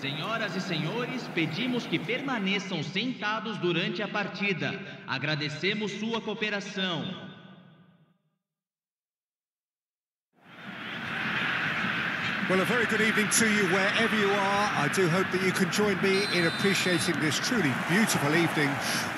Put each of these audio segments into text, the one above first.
Senhoras e senhores, pedimos que permaneçam sentados durante a partida. Agradecemos sua cooperação. Well, a very good evening to you wherever you are. I do hope that you can join me in appreciating this truly beautiful evening,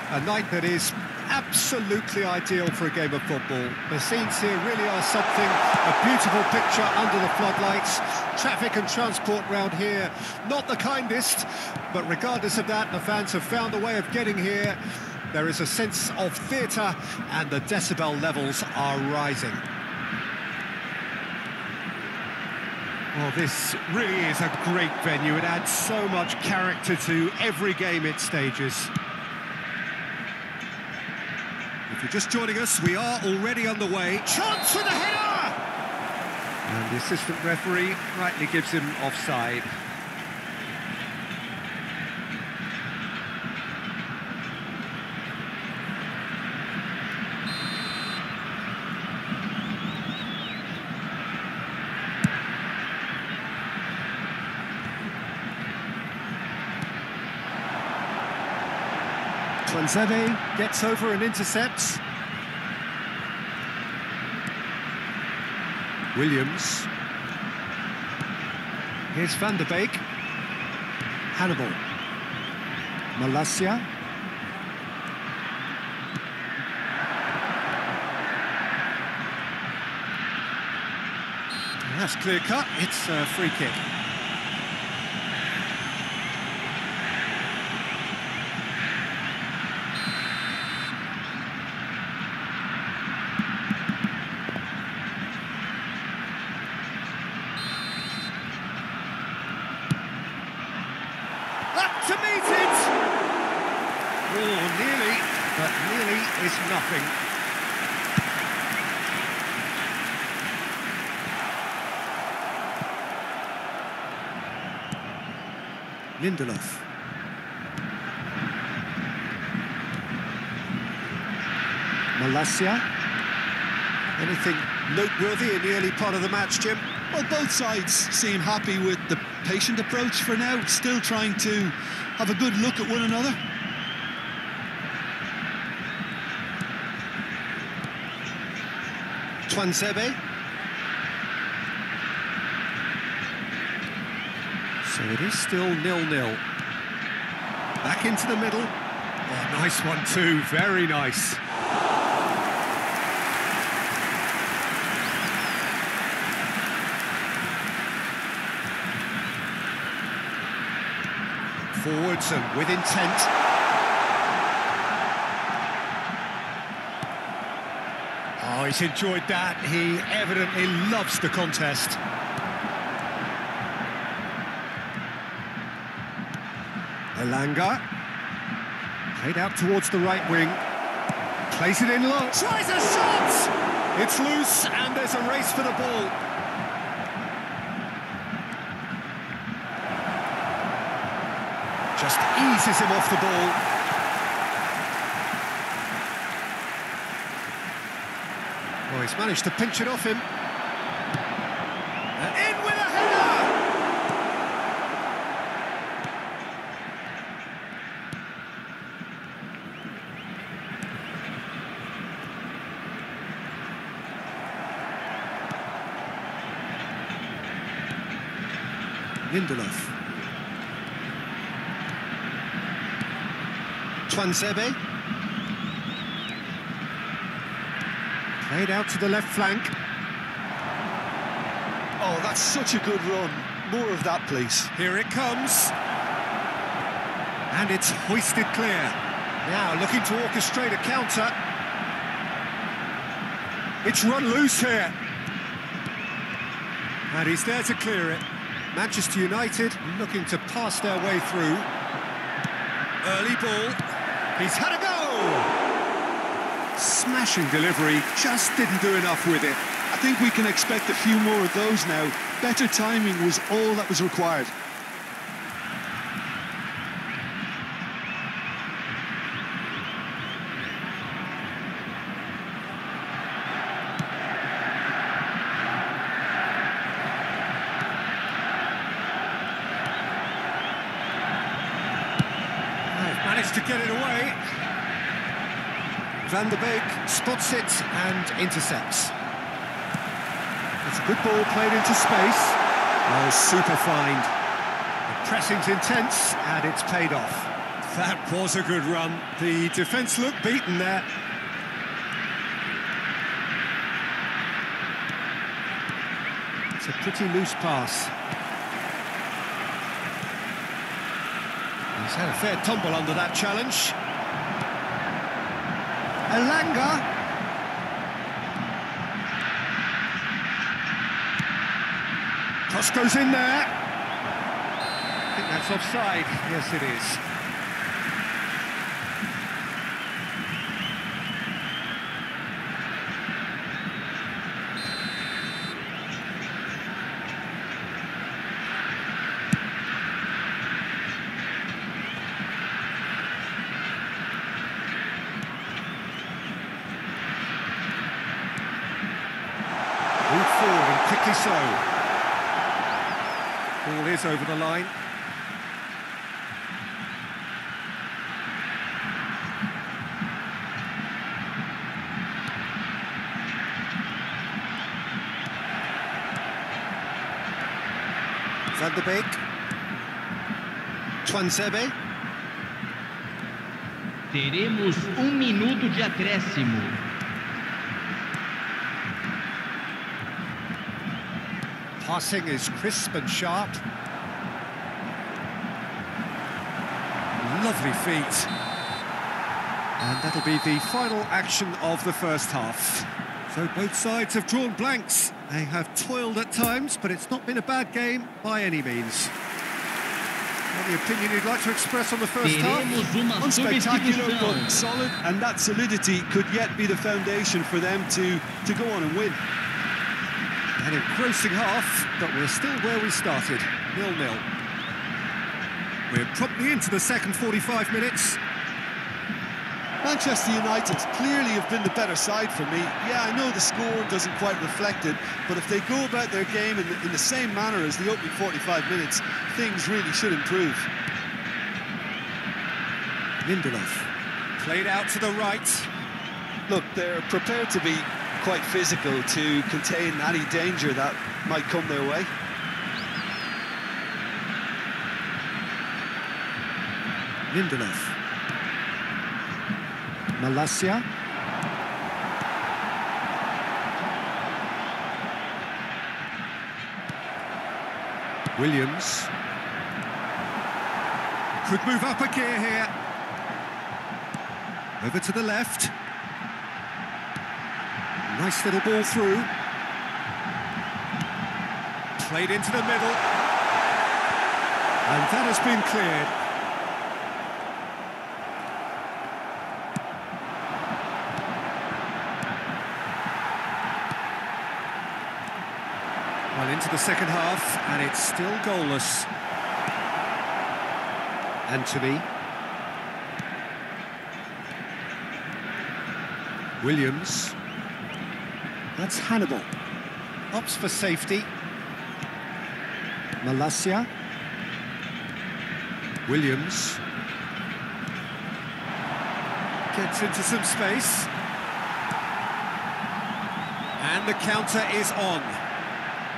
a night that is absolutely ideal for a game of football. The scenes here really are something, a beautiful picture under the floodlights. Traffic and transport round here, not the kindest, but regardless of that, the fans have found a way of getting here. There is a sense of theatre and the decibel levels are rising. Well, this really is a great venue. It adds so much character to every game it stages. If you're just joining us, we are already on the way. Chance for the header! And the assistant referee rightly gives him offside. Tuanzebe gets over and intercepts. Williams. Here's Van de Beek. Hannibal. Malacia. That's clear cut. It's a free kick. Up to meet it! Oh, nearly, but nearly is. Lindelof. Malacia. Anything noteworthy in the early part of the match, Jim? Well, both sides seem happy with the patient approach for now, still trying to have a good look at one another. Tuanzebe. So it is still nil-nil. Back into the middle. Oh, nice one too, very nice. Forwards and with intent. Oh, he's enjoyed that. He evidently loves the contest. Elanga. Played out towards the right wing. Plays it in low. Tries a shot! It's loose and there's a race for the ball. Just eases him off the ball. He's managed to pinch it off him. And in with a! Lindelof. Tuanzebe. Played out to the left flank. Oh, that's such a good run. More of that, please. Here it comes. And it's hoisted clear. Now looking to orchestrate a counter. It's run loose here. And he's there to clear it. Manchester United looking to pass their way through. Early ball. He's had a go! Smashing delivery, just didn't do enough with it. I think we can expect a few more of those now. Better timing was all that was required. To get it away. Van de Beek spots it and intercepts. It's a good ball played into space. Oh, super find. The pressing's intense and it's paid off. That was a good run. The defence looked beaten there. It's a pretty loose pass. He's had a fair tumble under that challenge. Elanga. Cross goes in there. I think that's offside. Yes, it is. Move forward and quickly so. Ball is over the line. Van Beek. Tuanzebe. Teremos um minuto de acréscimo. Passing is crisp and sharp. Lovely feet. And that'll be the final action of the first half. So both sides have drawn blanks. They have toiled at times, but it's not been a bad game by any means. Any opinion you'd like to express on the first half? Unspectacular, but solid, and that solidity could yet be the foundation for them to, to go on and win. An engrossing half, but we're still where we started, nil-nil. We're promptly into the second 45 minutes. Manchester United clearly have been the better side for me. Yeah, I know the score doesn't quite reflect it, but if they go about their game in the, in the same manner as the opening 45 minutes, things really should improve. Lindelof. Played out to the right. Look, they're prepared to be quite physical to contain any danger that might come their way. Lindelof. Malacia. Williams. Could move up a gear here. Over to the left. Nice little ball through. Played into the middle. And that has been cleared. Into the second half, and it's still goalless. Antony. Williams. That's Hannibal. Opts for safety. Malacia. Williams. Gets into some space. And the counter is on.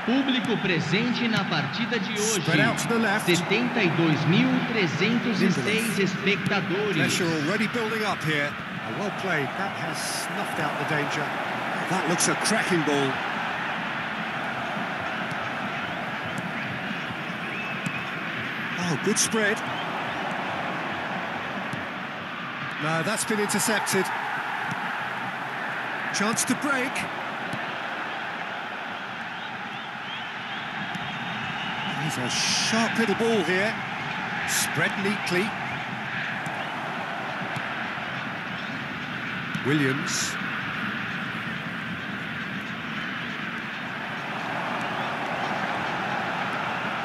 Público presente na partida de hoje. Spread out to the left. 72.306 espectadores. Pressure already building up here. Oh, well played. That has snuffed out the danger. That looks a cracking ball. Oh, good spread. No, that's been intercepted. Chance to break. He's a sharp little ball here. Spread neatly. Williams.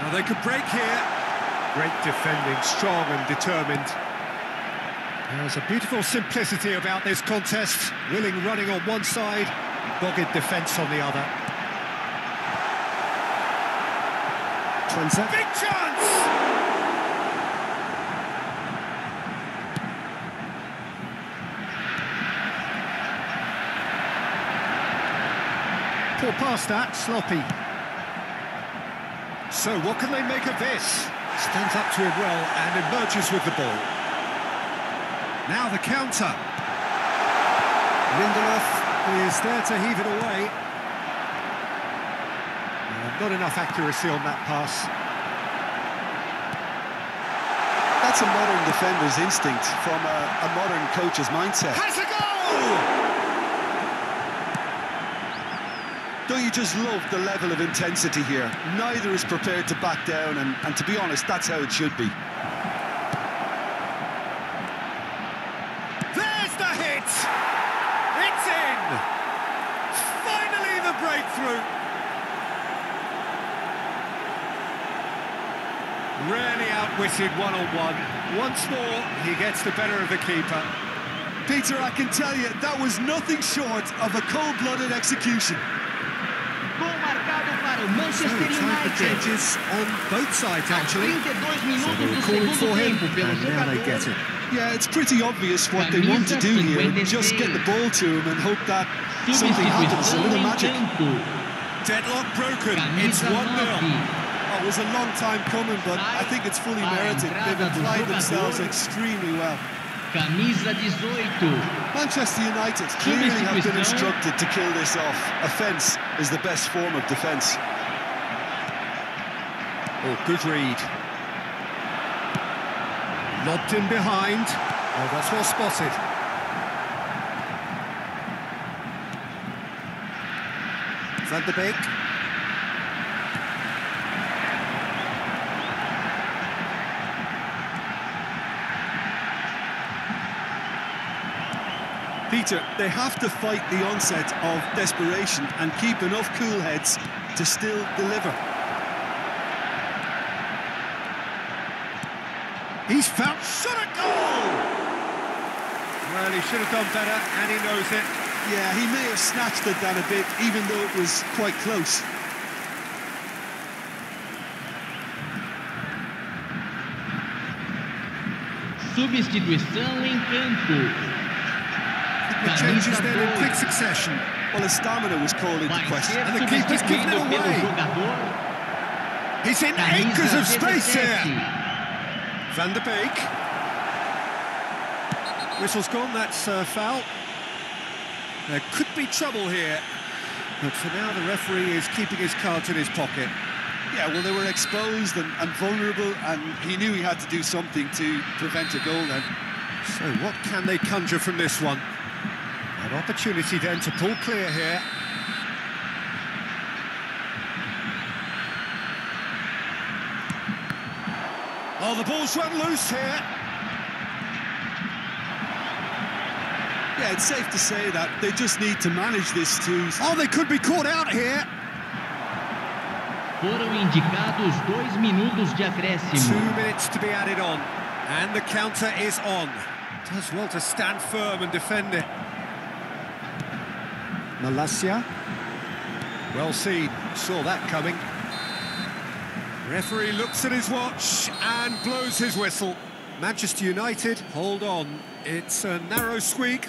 Well, they could break here. Great defending, strong and determined. There's a beautiful simplicity about this contest. Willing running on one side, dogged defence on the other. Center. Big chance! Poor pass that, sloppy. So what can they make of this? Stands up to it well and emerges with the ball. Now the counter. Lindelof is there to heave it away. Not enough accuracy on that pass. That's a modern defender's instinct from a, a modern coach's mindset. Has a goal! Don't you just love the level of intensity here? Neither is prepared to back down, and, and to be honest, that's how it should be. There's the hit! It's in! Finally the breakthrough! Rarely outwitted one-on-one. Once more, he gets the better of the keeper. Peter, I can tell you, that was nothing short of a cold-blooded execution. Gol marcado para So, Manchester United. changes on both sides, actually. So they were calling for him, and now they get it. Yeah, it's pretty obvious what they want to do here. Just get the ball to him and hope that something happens, a little magic. Deadlock broken. It's 1-0. 9. It was a long time coming, but I think it's fully merited. They've applied themselves extremely well. Camisa 18. Manchester United clearly have been instructed to kill this off. Offence is the best form of defence. Oh, good read. Lobbed in behind. Oh, that's well spotted. Van de Beek. Peter, they have to fight the onset of desperation and keep enough cool heads to still deliver. He's found shot at goal! Well, he should have done better, and he knows it. Yeah, he may have snatched it down a bit, even though it was quite close. Substituição em campo. The changes Camisa then in quick succession. Well, his stamina was called into question. And the keeper's given it away. He's in acres of space here. Van de Beek. Whistle's gone, that's uh, foul. There could be trouble here. But for now, the referee is keeping his cards in his pocket. Yeah, well, they were exposed and, and vulnerable, and he knew he had to do something to prevent a goal then. So what can they conjure from this one? An opportunity then to pull clear here. Oh, the ball's run loose here. Yeah, it's safe to say that they just need to manage this to Oh, they could be caught out here. Foram indicados dois minutos de acréscimo. Two minutes to be added on. And the counter is on. Does well to stand firm and defend it. Malacia. Well seen. Saw that coming. Referee looks at his watch and blows his whistle. Manchester United, hold on. It's a narrow squeak.